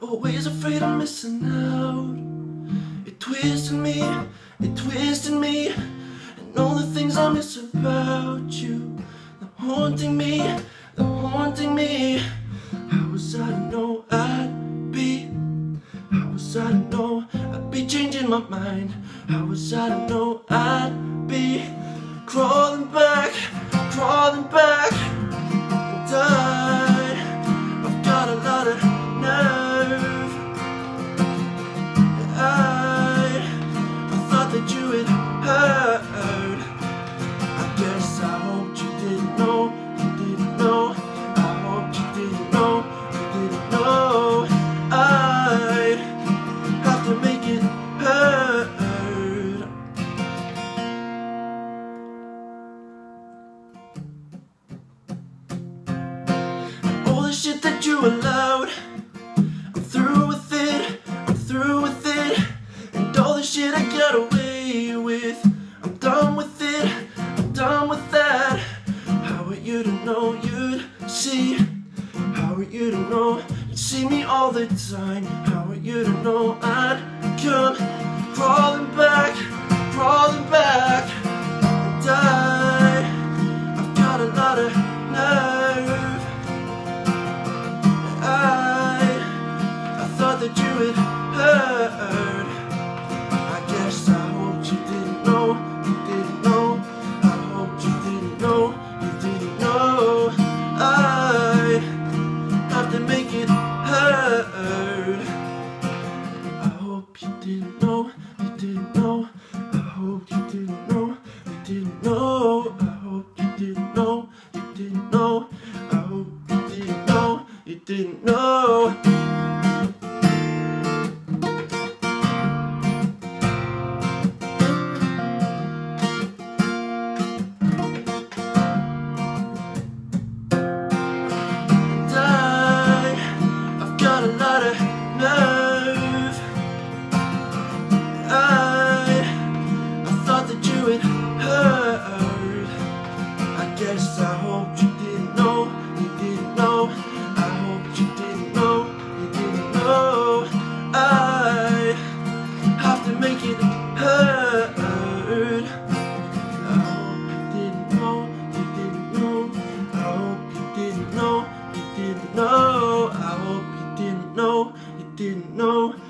Always afraid of missing out. It twisted me, it twisted me. And all the things I miss about you. They're haunting me, my mind? I to know I'd be crawling back, the shit that you allowed, I'm through with it, I'm through with it. And all the shit I got away with, I'm done with it, I'm done with that. How are you to know you'd see? How are you to know you'd see me all the time? How are you to know I'd come crawling back, heard. I guess I hoped you didn't know, you didn't know. I hoped you didn't know, you didn't know. I have to make it heard. I hope you didn't know, you didn't know. I hope you didn't know, you didn't know. I hope you didn't know, you didn't know. I hope you didn't know, you didn't know. Know. I hope you didn't know, you didn't know. You didn't know.